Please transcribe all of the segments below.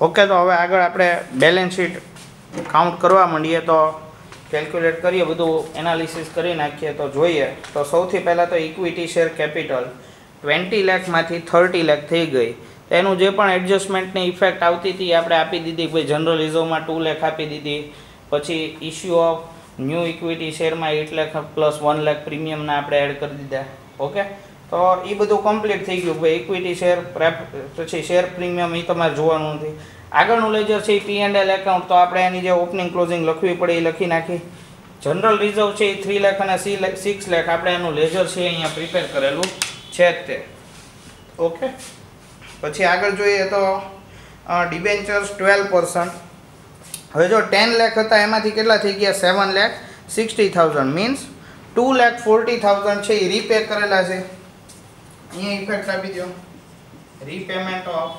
Okay, તો હવે આગળ આપણે બેલેન્સ શીટ કાઉન્ટ કરવા માંડીએ તો કેલ્ક્યુલેટ કરીએ, બધું એનાલિસિસ કરી નાખીએ તો જોઈએ. તો સૌથી પહેલાં તો ઇક્વિટી શેર કેપિટલ ટ્વેન્ટી લેખમાંથી થર્ટી લેખ થઈ ગઈ. એનું જે પણ એડજસ્ટમેન્ટની ઇફેક્ટ આવતી હતી આપણે આપી દીધી. ભાઈ જનરલ રિઝર્વમાં ટુ લેખ આપી દીધી. પછી ઇસ્યુ ઓફ ન્યૂ ઇક્વિટી શેરમાં eight lakh plus one lakh પ્રીમિયમના આપણે એડ કરી દીધા. ઓકે? તો એ બધું કમ્પ્લીટ થઈ ગયું. ભાઈ ઇક્વિટી શેર પછી શેર પ્રીમિયમ એ તમારે જોવાનું નથી આગળનું લેજર છે પી એન્ડ એલ એકાઉન્ટ તો આપણે એની જે ઓપનિંગ ક્લોઝિંગ લખવી પડે એ લખી નાખી. જનરલ રિઝર્વ છે એ થ્રી લેખ અને સી સિક્સ લેખ આપણે એનું લેજર છે અહીંયા પ્રિપેર કરેલું છે જ તે. ઓકે પછી આગળ જોઈએ તો ડિબેન્ચર્સ ટ્વેલ્વ પર્સન્ટ હવે જો ટેન લેખ હતા, એમાંથી કેટલા થઈ ગયા? Seven lakh sixty thousand means two lakh forty thousand છે એ રીપે કરેલા છે. અહીંયા ઇફેક્ટ આપી દો રીપેમેન્ટ ઓફ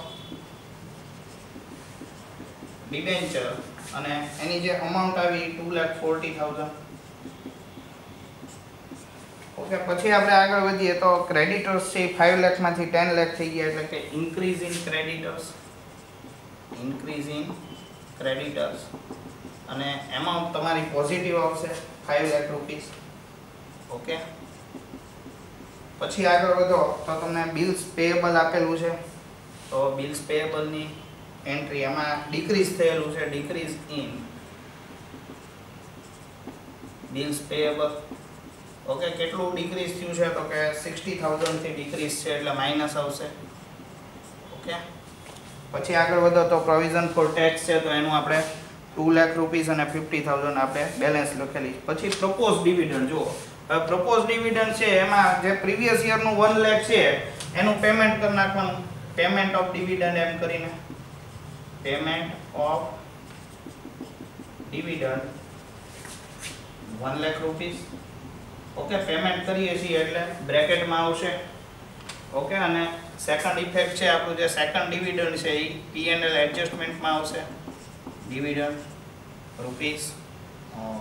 ડિબેન્ચર અને એની જે અમાઉન્ટ આવી two lakh forty thousand okay પછી આપણે આગળ વધીએ તો ક્રેડિટર્સ છે ફાઇવ લેખમાંથી ટેન લેખ થઈ ગયા એટલે કે increase in creditors increase in creditors અને એમાઉન્ટ તમારી પોઝિટિવ આવશે ફાઇવ લેખ રૂપીસ ઓકે પછી આગળ વધો, તો તમને બિલ્સ પેએબલ આપેલું છે. તો બિલ્સ પેએબલની એન્ટ્રી એમાં ડિક્રીઝ થયેલું છે decrease in bills payable okay કેટલું ડિક્રીઝ થયું છે? તો કે સિક્સટી થાઉઝન્ડથી ડિક્રીઝ છે, એટલે માઇનસ આવશે. ઓકે પછી આગળ વધો, તો પ્રોવિઝન ફોર ટેક્સ છે, તો એનું આપણે ટુ લાખ રૂપીસ અને ફિફ્ટી થાઉઝન્ડ આપણે બેલેન્સ લખેલી. પછી પ્રપોઝ ડિવિડન્ડ જુઓ. પ્રપોઝ ડિવિડન્ડ છે, એમાં જે પ્રીવિયસ યરનું વન લાખ છે, એનું પેમેન્ટ કરી નાખવાનું. પેમેન્ટ ઓફ ડિવિડન્ડ એમ કરીને. Payment of dividend one lakh rupees okay payment કરીએ છીએ એટલે બ્રેકેટમાં આવશે. ઓકે અને સેકન્ડ ઇફેક્ટ છે આપણું જે સેકન્ડ ડિવિડન્ડ છે એ પીએનએલ એડજસ્ટમેન્ટમાં આવશે. Dividend rupees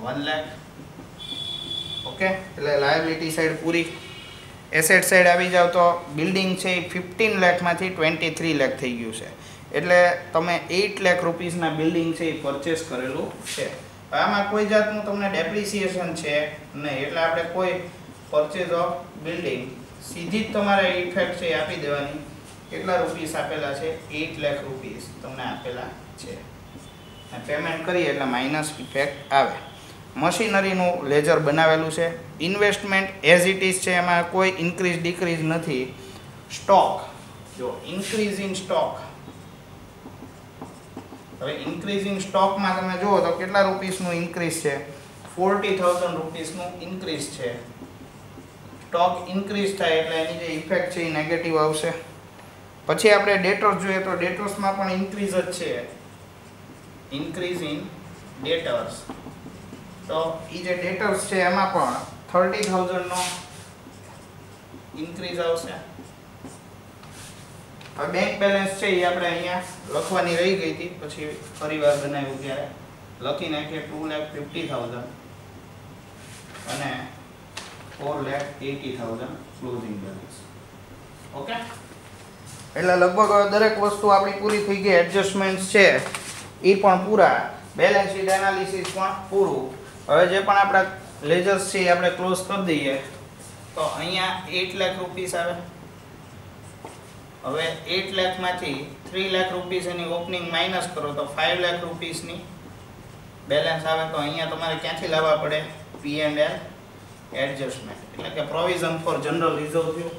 one lakh okay, એટલે લાયબિલિટી સાઈડ પૂરી. એસેટ સાઈડ આવી જાવ તો બિલ્ડિંગ છે એ ફિફ્ટીન લાખમાંથી ટ્વેન્ટી થ્રી લાખ થઈ ગયું છે. એટલે તમે એઇટ લાખ રૂપીસના બિલ્ડિંગ છે એ પરચેસ કરેલું છે. આમાં કોઈ જાતનું તમને ડેપ્રિસિએશન છે નહીં, એટલે આપણે કોઈ પરચેઝ ઓફ બિલ્ડિંગ સીધી જ તમારે ઇફેક્ટ છે એ આપી દેવાની. કેટલા રૂપીસ આપેલા છે? એઇટ લાખ રૂપીસ તમને આપેલા છે. પેમેન્ટ કરીએ એટલે માઇનસ ઇફેક્ટ આવે. મશીનરીનું લેજર બનાવેલું છે. ઇન્વેસ્ટમેન્ટ એઝ ઇટ ઇઝ છે એમાં કોઈ ઇન્ક્રીઝ ડિક્રીઝ નથી. સ્ટોક જો ઇન્ક્રીઝ ઇન સ્ટોક હવે ઇન્ક્રીઝિંગ સ્ટોકમાં તમે જુઓ તો કેટલા રૂપીસનું ઇન્ક્રીઝ છે? ફોર્ટી થાઉઝન્ડ રૂપીસનું ઇન્ક્રીઝ છે. સ્ટોક ઇન્ક્રીઝ થાય એટલે એની જે ઇફેક્ટ છે એ નેગેટિવ આવશે. પછી આપણે ડેટર્સ જોઈએ તો ડેટર્સમાં પણ ઇન્ક્રીઝ જ છે. ઇન્ક્રીઝ ઇન ડેટર્સ તો એ જે ડેટર્સ છે, એમાં પણ થર્ટી થાઉઝન્ડનો ઇન્ક્રીઝ આવશે. હવે બેંક બેલેન્સ છે એ આપણે અહીંયા લખવાની રહી ગઈ હતી, પછી ફરી બનાવ્યું ત્યારે. લખી નાખીએ ટુ લેખ ફિફ્ટી થાઉઝન્ડ અને four lakh eighty thousand closing balance okay એટલે લગભગ દરેક વસ્તુ આપણી પૂરી થઈ ગઈ એડજસ્ટમેન્ટ્સ છે એ પણ પૂરા. બેલેન્સ શીટ એનાલિસિસ પણ પૂરું. હવે જે પણ આપણા લેજર્સ છે એ આપણે ક્લોઝ કરી દઈએ. તો અહીંયા એટ લાખ રૂપીસ આવે. હવે એટ લાખમાંથી થ્રી લાખ રૂપીસ એની ઓપનિંગ માઇનસ કરો તો ફાઇવ લાખ રૂપીસની બેલેન્સ આવે તો અહીંયા તમારે ક્યાંથી લાવવા પડે? પી એન્ડ એલ એડજસ્ટમેન્ટ એટલે કે પ્રોવિઝન ફોર જનરલ રિઝર્વ થયું.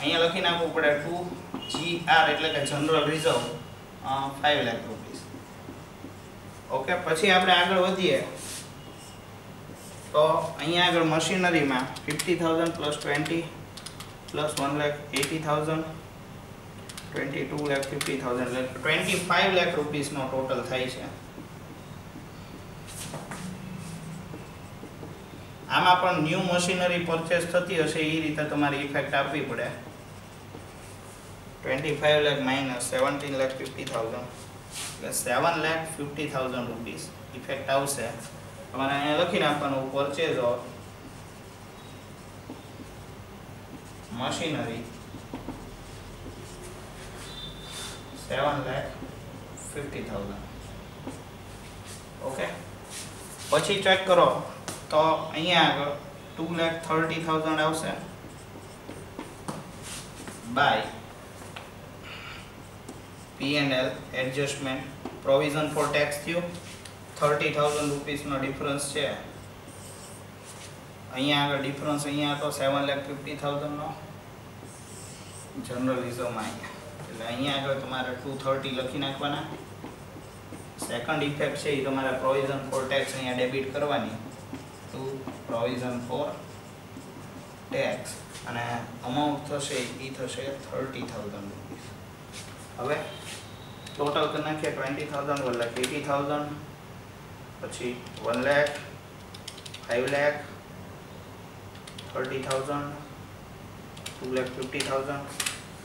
અહીંયા લખી નાખવું પડે ટુ જી આર એટલે કે general reserve five lakh rupees okay પછી આપણે આગળ વધીએ. તો અહીંયા આગળ મશીનરીમાં fifty thousand plus twenty plus one lakh eighty thousand twenty two lakh fifty thousand એટલે ટ્વેન્ટી ફાઇવ લાખ રૂપીસનો ટોટલ થાય છે. આમાં પણ ન્યૂ મશીનરી પરચેસ થતી હશે એ રીતે તમારે ઇફેક્ટ આપવી પડે. Twenty five lakh minus seventeen lakh fifty thousand એટલે seven lakh fifty thousand rupees effect આવશે. તમારે અહીંયા લખી નાખવાનું purchase of machinery seven lakh fifty thousand okay પછી ચેક કરો. તો અહીંયા આગળ ટુ લેખ થર્ટી થાઉઝન્ડ આવશે. By PNL adjustment provision for tax થયું. થર્ટી થાઉઝન્ડ રૂપીસનો ડિફરન્સ છે. અહીંયા આગળ ડિફરન્સ અહીંયા હતો સેવન લેખ ફિફ્ટી થાઉઝન્ડનો. જનરલિઝમમાં એટલે અહીંયા આગળ તમારે ટુ થર્ટી લખી નાખવાના. સેકન્ડ ઇફેક્ટ છે એ તમારે પ્રોવિઝન ફોર ટેક્સ અહીંયા ડેબિટ કરવાની. ટુ પ્રોવિઝન ફોર ટેક્સ અને અમાઉન્ટ થશે એ થશે થર્ટી થાઉઝન્ડ રૂપીસ હવે ટોટલ કરી નાખીએ ટ્વેન્ટી થાઉઝન્ડ એટલે એટી થાઉઝન્ડ પછી one lakh five lakh thirty thousand two lakh fifty thousand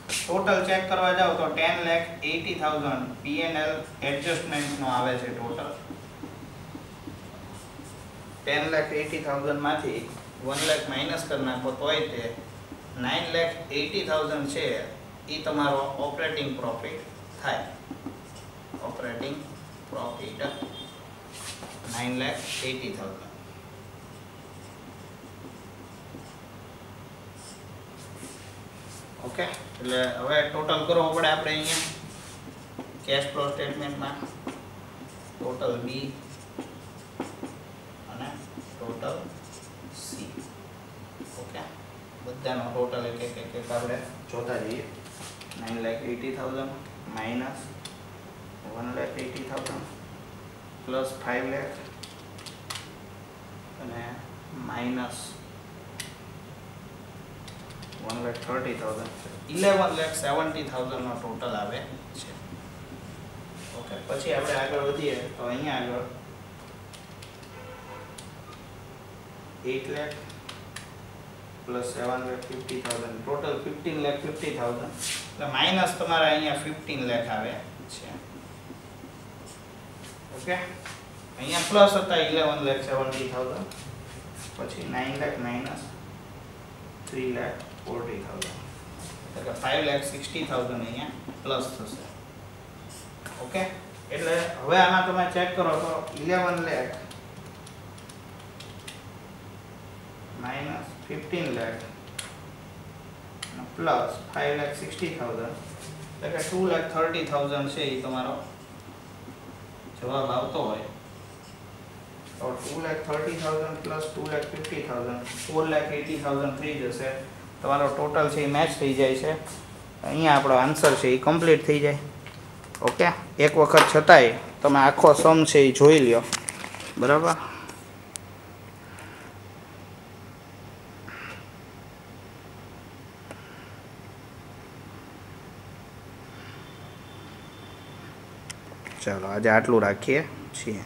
total check કરવા જાઓ તો ten lakh eighty thousand P&L એડજસ્ટમેન્ટનો આવે છે ટોટલ ટેન લેખ એટી થાઉઝન્ડમાંથી વન લેખ માઇનસ કરી નાખો તોય તે નાઇન લેખ એટી થાઉઝન્ડ છે એ તમારો ઓપરેટિંગ પ્રોફિટ થાય. Operating profit nine lakh eighty thousand okay એટલે હવે ટોટલ કરવો પડે આપણે અહીંયા. કેશ ફ્લો સ્ટેટમેન્ટમાં ટોટલ બી અને ટોટલ સી ઓકે બધાનો ટોટલ એક એક એક આપણે જોતા જઈએ. Nine lakh eighty thousand minus one lakh eighty thousand plus five lakh અને minus one lakh thirty thousand eleven lakh seventy થાઉઝન્ડનો total આવે છે. ઓકે પછી આપણે આગળ વધીએ તો અહીંયા આગળ at lakh plus seven lakh fifty thousand. Total fifteen lakh fifty thousand. એટલે માઇનસ તમારા અહીંયા ફિફ્ટીન લેખ આવે. ઓકે? અહીંયા પ્લસ હતા ઇલેવન લેખ સેવન્ટી થાઉઝન્ડ પછી nine lakh minus three lakh forty thousand એટલે ફાઇવ લેખ સિક્સટી થાઉઝન્ડ અહીંયા પ્લસ થશે. ઓકે? એટલે હવે આમાં તમે ચેક કરો તો eleven lakh minus fifteen lakh plus five lakh sixty thousand એટલે કે ટુ લેખ થર્ટી થાઉઝન્ડ છે એ તમારો જવાબ આવતો હોય. તો two lakh thirty thousand plus two lakh fifty thousand four lakh eighty thousand થઈ જશે. તમારો ટોટલ છે એ મેચ થઈ જાય છે. અહીંયા આપણો આન્સર છે એ કમ્પ્લીટ થઈ જાય. ઓકે એક વખત છતાંય તમે આખો સમ છે એ જોઈ લ્યો. બરાબર? ચાલો આજે આટલું રાખીએ છીએ.